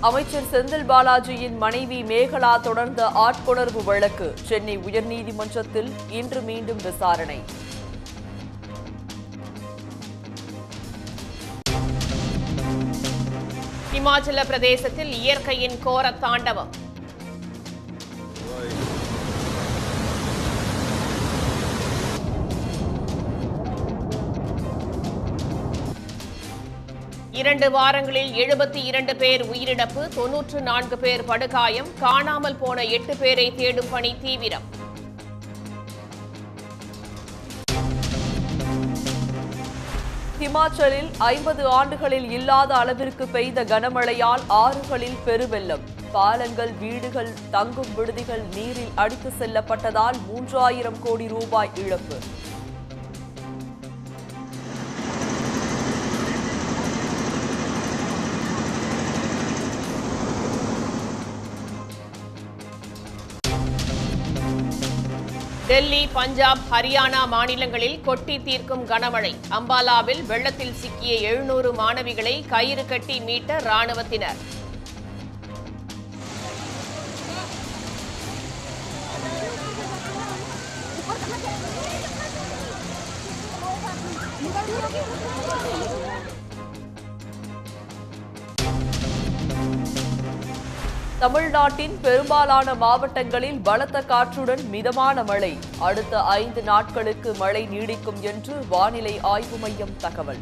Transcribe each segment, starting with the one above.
அமைச்சர் செந்தில் பாலாஜியின் மனைவி மேகலா தொடர்ந்த ஆட்கொணர்வு வழக்கு சென்னை உயர்நீதிமன்றத்தில் இன்று மீண்டும் விசாரணை. இமாச்சல பிரதேசத்தில் இயற்கையின் கோர தாண்டவம். இரண்டு வாரங்களில் எழுபத்தி இரண்டு பேர் உயிரிழப்பு தொன்னூற்று நான்கு பேர் படுகாயம் காணாமல் போன எட்டு பேரை தேடும் பணி தீவிரம். ஹிமாச்சலில் ஐம்பது ஆண்டுகளில் இல்லாத அளவிற்கு பெய்த கனமழையால் ஆறுகளில் பெருவெள்ளம். பாலங்கள் வீடுகள் தங்கும் விடுதிகள் நீரில் அடித்து செல்லப்பட்டதால் மூன்றாயிரம் கோடி ரூபாய் இழப்பு. டெல்லி பஞ்சாப் ஹரியானா மாநிலங்களில் கொட்டி தீர்க்கும் கனமழை. அம்பாலாவில் வெள்ளத்தில் சிக்கிய எழுநூறு மாணவிகளை கயிறு கட்டி மீட்ட ராணுவத்தினர் தமிழ்நாட்டின் பெரும்பாலான மாவட்டங்களில் பலத்த காற்றுடன் மிதமான மழை. அடுத்த ஐந்து நாட்களுக்கு மழை நீடிக்கும் என்று வானிலை ஆய்வு மையம் தகவல்.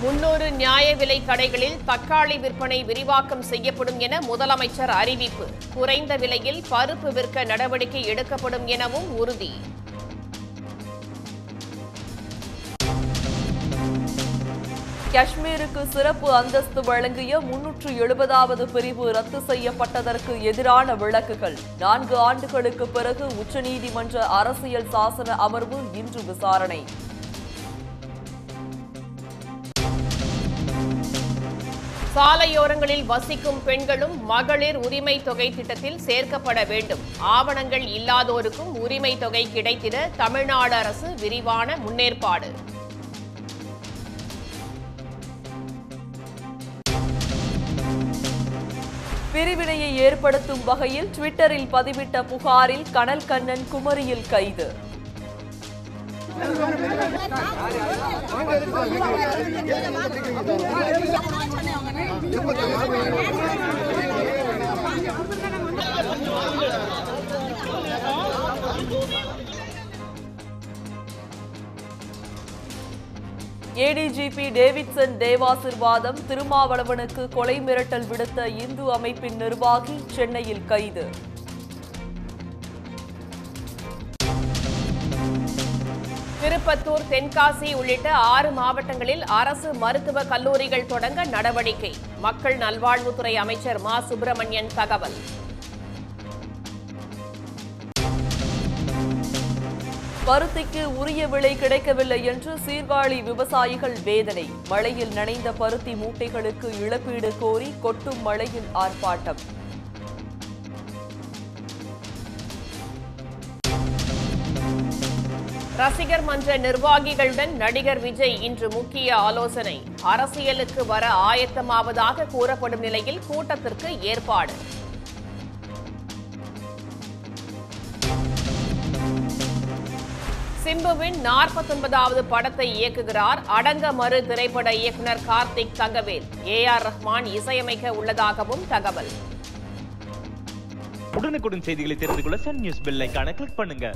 முன்னூறு நியாய விலை கடைகளில் தக்காளி விற்பனை விரிவாக்கம் செய்யப்படும் என முதலமைச்சர் அறிவிப்பு. குறைந்த விலையில் பருப்பு விற்க நடவடிக்கை எடுக்கப்படும் எனவும் உறுதி. காஷ்மீருக்கு சிறப்பு அந்தஸ்து வழங்கிய முன்னூற்று எழுபதாவது பிரிவு ரத்து செய்யப்பட்டதற்கு எதிரான விளக்குகள் நான்கு ஆண்டுகளுக்கு பிறகு உச்சநீதிமன்ற அரசியல் சாசன அமர்வு இன்று விசாரணை. சாலையோரங்களில் வசிக்கும் பெண்களும் மகளிர் உரிமை தொகை திட்டத்தில் சேர்க்கப்பட வேண்டும். ஆவணங்கள் இல்லாதோருக்கும் உரிமை தொகை கிடைத்திட தமிழ்நாடு அரசு விரிவான முன்னேற்பாடு. பிரிவினையை ஏற்படுத்தும் வகையில் ட்விட்டரில் பதிவிட்ட புகாரில் கனல் கண்ணன் குமரியில் கைது. ஏடிஜிபி டேவிட்சன் தேவாசிர்வாதம் திருமாவளவனுக்கு கொலை மிரட்டல் விடுத்த இந்து அமைப்பின் நிர்வாகி சென்னையில் கைது திருப்பத்தூர் தென்காசி உள்ளிட்ட ஆறு மாவட்டங்களில் அரசு மருத்துவக் கல்லூரிகள் தொடங்க நடவடிக்கை. மக்கள் நல்வாழ்வுத்துறை அமைச்சர் மா. சுப்பிரமணியன் தகவல். பருத்திக்கு உரிய விலை கிடைக்கவில்லை என்று சீர்காழி விவசாயிகள் வேதனை. மழையில் நனைந்த பருத்தி மூட்டைகளுக்கு இழப்பீடு கோரி கொட்டும் மழையில் ஆர்ப்பாட்டம். ரசிகர் மன்ற நிர்வாகிகளுடன் நடிகர் விஜய் இன்று முக்கிய ஆலோசனை. அரசியலுக்கு வர ஆயத்தமாவதாக கூறப்படும் நிலையில் கூட்டத்திற்கு ஏற்பாடு. சிம்புவின் நாற்பத்தொன்பதாவது படத்தை இயக்குகிறார் அடங்க மறு திரைப்பட இயக்குனர் கார்த்திக் தங்கவேல். ஏ ஆர் ரஹ்மான் இசையமைக்க உள்ளதாகவும் தகவல். உடனுக்குடன் செய்திகளை தெரிந்து கொள்ள சன் நியூஸ் பெல் கிளிக் பண்ணுங்க.